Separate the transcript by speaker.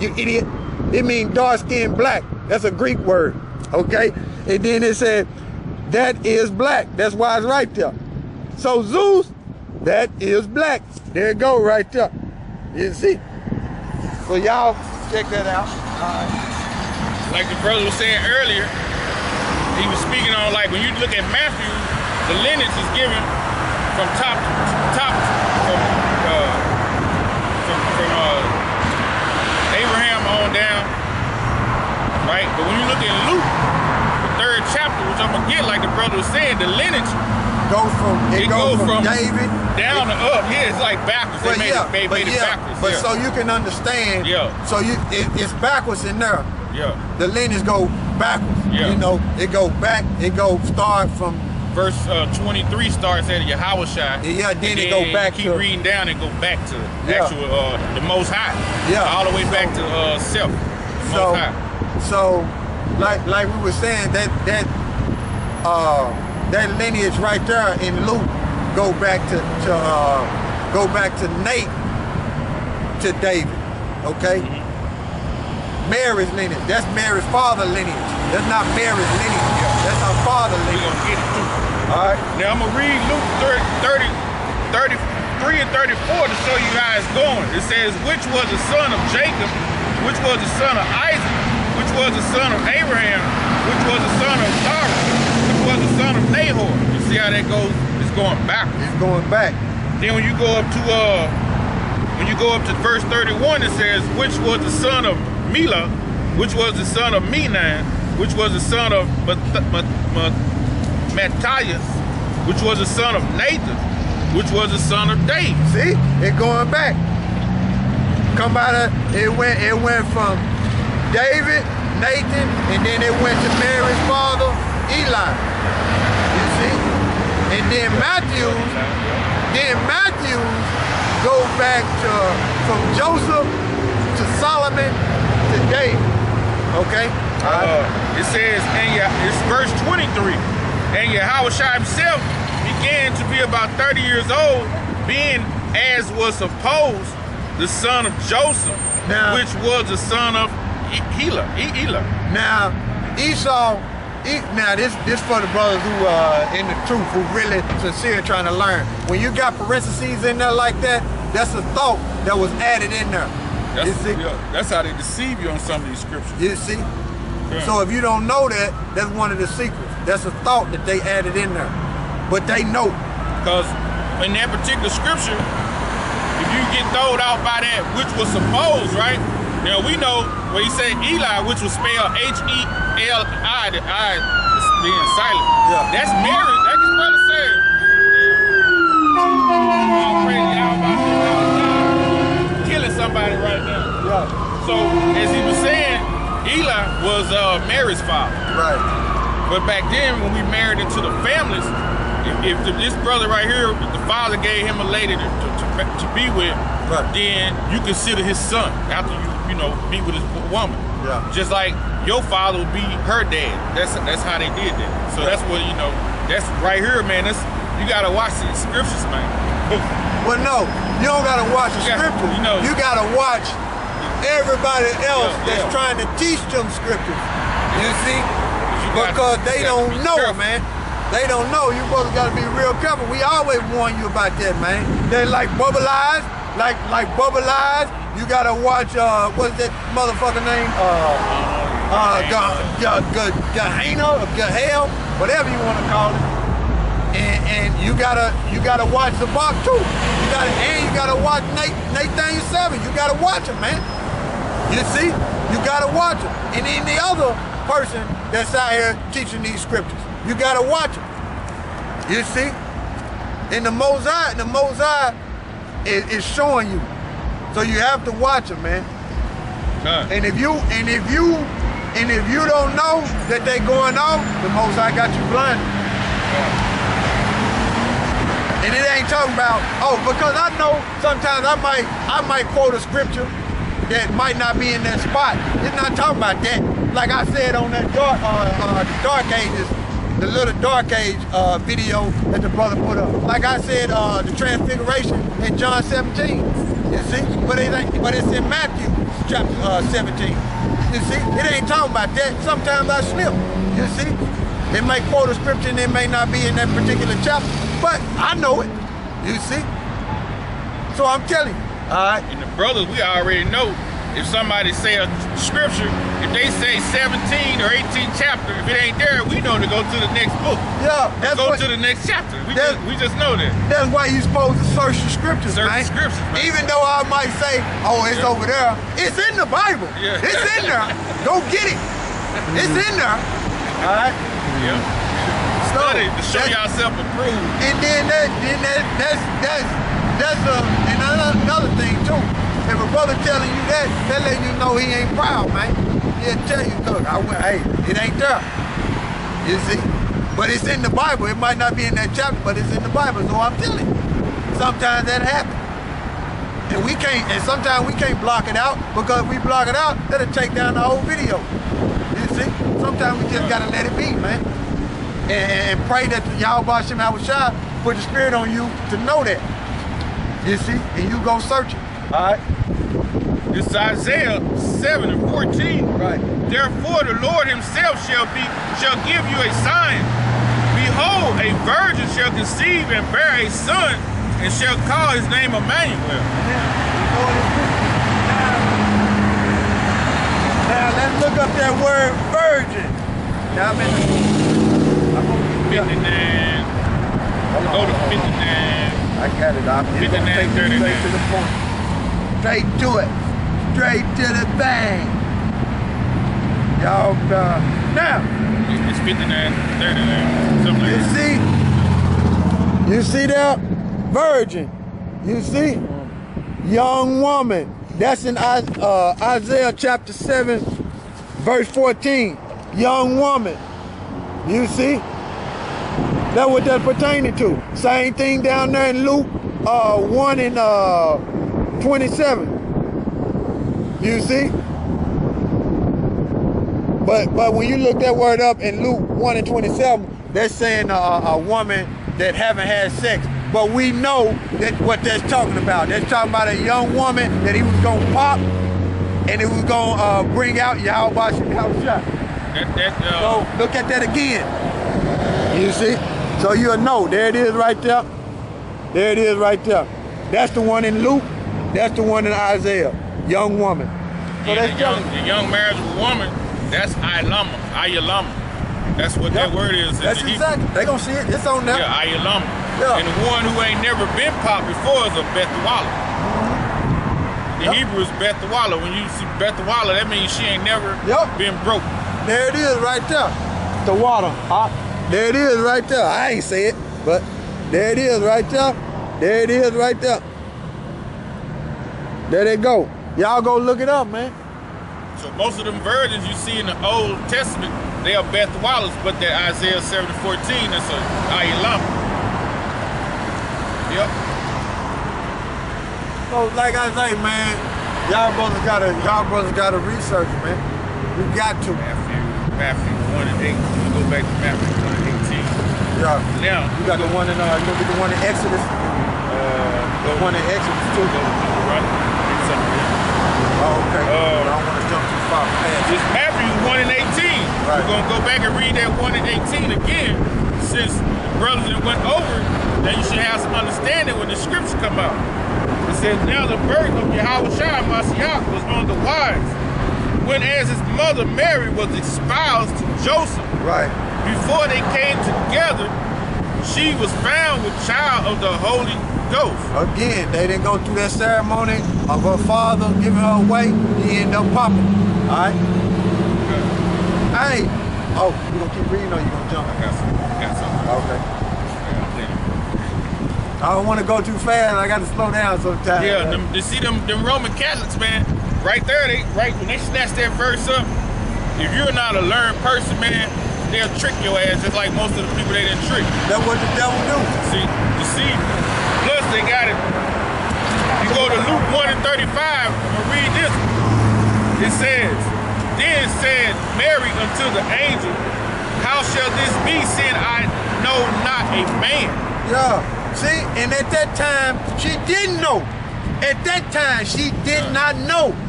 Speaker 1: you idiot. It means dark skin black. That's a Greek word. Okay? And then it said, that is black. That's why it's right there. So Zeus, that is black. There it go right there. You see? So y'all check that out.
Speaker 2: Like the brother was saying earlier, he was speaking on like when you look at Matthew, the lineage is given from top to top from uh, from, from uh, Abraham on down, right? But when you look at Luke, the third chapter, which I'm gonna get, like the brother was saying, the lineage
Speaker 1: Go from it,
Speaker 2: It
Speaker 1: goes
Speaker 2: go
Speaker 1: from,
Speaker 2: from
Speaker 1: David
Speaker 2: down to up. Yeah, it's like backwards.
Speaker 1: But yeah,
Speaker 2: it,
Speaker 1: but
Speaker 2: made it
Speaker 1: yeah,
Speaker 2: backwards.
Speaker 1: but
Speaker 2: yeah.
Speaker 1: so you can understand.
Speaker 2: Yeah.
Speaker 1: So you it, it's backwards in there.
Speaker 2: yeah.
Speaker 1: The lineage go backwards.
Speaker 2: Yeah.
Speaker 1: You know, it go back. It go start from
Speaker 2: verse uh, 23 starts at Yahweh Shai.
Speaker 1: Yeah, then it go back
Speaker 2: keep
Speaker 1: to-
Speaker 2: reading down and go back to
Speaker 1: Yeah.
Speaker 2: actual uh, the Most High.
Speaker 1: Yeah.
Speaker 2: all the way back to uh, self. Most
Speaker 1: so
Speaker 2: High.
Speaker 1: So like like we were saying that that uh that lineage right there in Luke go back to to uh go back to Nate to David. Okay?
Speaker 2: Mm-hmm.
Speaker 1: Mary's lineage. That's Mary's father lineage. That's not Mary's lineage. That's her father lineage.
Speaker 2: gonna get it too.
Speaker 1: All right.
Speaker 2: Now I'm gonna read Luke 30, 30, 33 and 34 to show you how it's going. It says, which was the son of Jacob, which was the son of Isaac, which was the son of Abraham, which was the son of Sarah, which was the son of Nahor. You see how that goes? It's going back.
Speaker 1: It's going back.
Speaker 2: Then when you go up to uh when you go up to verse 31, it says, which was the son of Mila, which was the son of Menan, which was the son of Matthias, which was the son of Nathan, which was the son of David.
Speaker 1: See? It going back. Come by the it went it went from David, Nathan, and then it went to Mary's father, Eli. You see? And then Matthews, then Matthews go back to from Joseph to Solomon to David. Okay?
Speaker 2: Uh, it says, and yeah, it's verse 23. And Yahweh Shai himself began to be about 30 years old, being as was supposed the son of Joseph,
Speaker 1: Now-
Speaker 2: which was the son of Hela. E-
Speaker 1: Now, Esau, E- now this this for the brothers who uh in the truth, who really sincere trying to learn. When you got parentheses in there like that, that's a thought that was added in there.
Speaker 2: That's, yeah, that's how they deceive you on some of these scriptures.
Speaker 1: You see?
Speaker 2: Yeah.
Speaker 1: So if you don't know that, that's one of the secrets. That's a thought that they added in there. But they know.
Speaker 2: Because in that particular scripture, if you get thrown out by that, which was supposed, right? Now we know when he said Eli, which was spelled H-E-L-I, the I is being silent.
Speaker 1: Yeah.
Speaker 2: That's Mary. Like his brother said. All praise Yahweh about this outside, killing somebody right now.
Speaker 1: Yeah.
Speaker 2: So as he was saying, Eli was uh, Mary's father.
Speaker 1: Right.
Speaker 2: But back then, when we married into the families, if, if the, this brother right here, the father gave him a lady to, to, to, be with,
Speaker 1: Right.
Speaker 2: then you consider his son after you, you know, be with his woman.
Speaker 1: Yeah.
Speaker 2: Just like your father would be her dad. That's that's how they did that. So that's what you know. That's right here, man. That's you gotta watch the scriptures, man.
Speaker 1: Well, no, you don't gotta watch the scriptures.
Speaker 2: you know.
Speaker 1: you gotta watch everybody else
Speaker 2: Yeah,
Speaker 1: that's
Speaker 2: yeah.
Speaker 1: trying to teach them scriptures. You see?
Speaker 2: You
Speaker 1: Because they don't know, man. They don't know. You both gotta be real careful. We always warn you about that, man. They like bubble eyes, like like bubble eyes. You gotta watch. Uh, what's that motherfucker name? Uh, uh, Gehenna or Gahel, whatever you want to call it. And, and you gotta you gotta watch the box too. You gotta and you gotta watch Nate Nathaniel Seven. You gotta watch him, man. You see, you gotta watch him. And then the other person that's out here teaching these scriptures, you gotta watch him. You see, in the mosaic, the mosaic is, is showing you, so you have to watch him, man.
Speaker 2: Huh.
Speaker 1: And if you and if you and if you don't know that they going on, the Mosaic got you blinded. And it ain't talking about, oh, because I know sometimes I might I might quote a scripture that might not be in that spot. It's not talking about that. Like I said on that dark uh, uh dark ages, the little dark age uh video that the brother put up. Like I said, uh the transfiguration in John 17. You see? But it ain't but it's in Matthew chapter uh, 17. You see, it ain't talking about that. Sometimes I slip. You see, it may quote a scripture and it may not be in that particular chapter, but I know it. You see, so I'm telling you. All right.
Speaker 2: And the brothers, we already know if somebody say a scripture, if they say 17 or 18 chapter, if it ain't there, we know to go to the next book.
Speaker 1: Yeah, that's
Speaker 2: go
Speaker 1: what,
Speaker 2: to the next chapter. We just, we just know that.
Speaker 1: That's why you supposed to search the scriptures,
Speaker 2: Search
Speaker 1: man.
Speaker 2: the scriptures, man.
Speaker 1: Even though I might say, "Oh, it's
Speaker 2: Yeah.
Speaker 1: over there," it's in the Bible.
Speaker 2: Yeah.
Speaker 1: It's in there. Go get it. It's in there. All right.
Speaker 2: Yeah.
Speaker 1: So,
Speaker 2: Study to show yourself approved.
Speaker 1: And then that, then that, that's that's that's a and another, another thing too. If a brother telling you that, that letting you know he ain't proud, man. He'll tell you, look, I went, hey, it ain't there. You see? But it's in the Bible. It might not be in that chapter, but it's in the Bible. So I'm telling you. Sometimes that happens. And we can't, and sometimes we can't block it out because if we block it out, that'll take down the whole video. You see? Sometimes we just gotta let it be, man. And, and pray that Yahweh Shem Shai put the spirit on you to know that. You see? And you go search it. All right?
Speaker 2: This is Isaiah 7 and 14.
Speaker 1: Right.
Speaker 2: Therefore the Lord himself shall be shall give you a sign. Behold, a virgin shall conceive and bear a son, and shall call his name Emmanuel.
Speaker 1: Now let's look up that word virgin. Now I'm in the, I'm gonna
Speaker 2: 59.
Speaker 1: Hold on,
Speaker 2: Go to
Speaker 1: hold on.
Speaker 2: 59.
Speaker 1: I got it. I'm it's gonna
Speaker 2: 59,
Speaker 1: take me
Speaker 2: 39.
Speaker 1: straight to the point. Straight to it. Straight to the bang. Y'all uh, now
Speaker 2: It's 59, 39. Something like
Speaker 1: You see? You see that? Virgin. You see? Young woman. That's in uh, Isaiah chapter 7, verse 14. Young woman. You see? That's what that's pertaining to. Same thing down there in Luke uh, 1 and uh, 27. You see? But but when you look that word up in Luke 1 and 27, they're saying uh, a woman that haven't had sex. But we know that what that's talking about. That's talking about a young woman that he was gonna pop and it was gonna uh, bring out Yahweh Shah.
Speaker 2: That, that,
Speaker 1: So
Speaker 2: uh,
Speaker 1: look at that again. You see? So you'll know. There it is right there. There it is right there. That's the one in Luke. That's the one in Isaiah. Young woman. So
Speaker 2: and
Speaker 1: that's
Speaker 2: the, young, the young married woman, that's Ilama, Ayalama. That's what that word is.
Speaker 1: That's
Speaker 2: the Hebrew.
Speaker 1: exactly. They gonna see it. It's on there.
Speaker 2: Yeah, Ayalama.
Speaker 1: Yeah.
Speaker 2: And the one who ain't never been popped before is a Bethwala. The
Speaker 1: Yep.
Speaker 2: Hebrew is Bethwala. When you see Bethwala, that means she ain't never
Speaker 1: Yep.
Speaker 2: been broke.
Speaker 1: There it is right there. The water. Huh? There it is right there. I ain't say it, but there it is right there. There it is right there. There they go. Y'all go look it up, man.
Speaker 2: So most of them virgins you see in the Old Testament, they are Bethwalas, but they're Isaiah 7 to 14, that's a Ayalama. Yep.
Speaker 1: So like I say, man, y'all brothers gotta y'all brothers gotta research, man. We got to.
Speaker 2: Matthew, Matthew 1 and 8. We go back to Matthew 1 and 18.
Speaker 1: Yeah.
Speaker 2: Now,
Speaker 1: You got the one in uh you look at the one in Exodus.
Speaker 2: uh,
Speaker 1: The one in Exodus too.
Speaker 2: go Deuteronomy. Read something here.
Speaker 1: Oh, okay.
Speaker 2: Uh,
Speaker 1: I don't want to jump too far past.
Speaker 2: It's Matthew 1 and 18.
Speaker 1: Right.
Speaker 2: We're going to go back and read that 1 and 18 again. Since the brothers that went over, now you should have some understanding when the scriptures come out. It says, Now the birth of Yahweh Shai Mashiach was on the wise, when as his mother Mary was espoused to Joseph.
Speaker 1: Right.
Speaker 2: Before they came together, she was found with child of the Holy Ghost.
Speaker 1: Again, they didn't go through that ceremony of her father giving her away. He ended up popping. All right. Hey. Oh, you gonna keep reading or you gonna jump?
Speaker 2: I got some. I got some.
Speaker 1: Okay.
Speaker 2: I got plenty.
Speaker 1: I don't want to go too fast. I got to slow down sometimes.
Speaker 2: Yeah, them, to see them, them Roman Catholics, man, right there, they right when they snatch that verse up. If you're not a learned person, man, they'll trick your ass just like most of the people they didn't trick.
Speaker 1: That's what the devil do.
Speaker 2: See, you. Plus, they got it. You go to Luke 1 and 35. I'm read this. It says, Then said Mary unto the angel, How shall this be, seeing I know not a man?
Speaker 1: Yeah. See, and at that time, she didn't know. At that time, she did not know.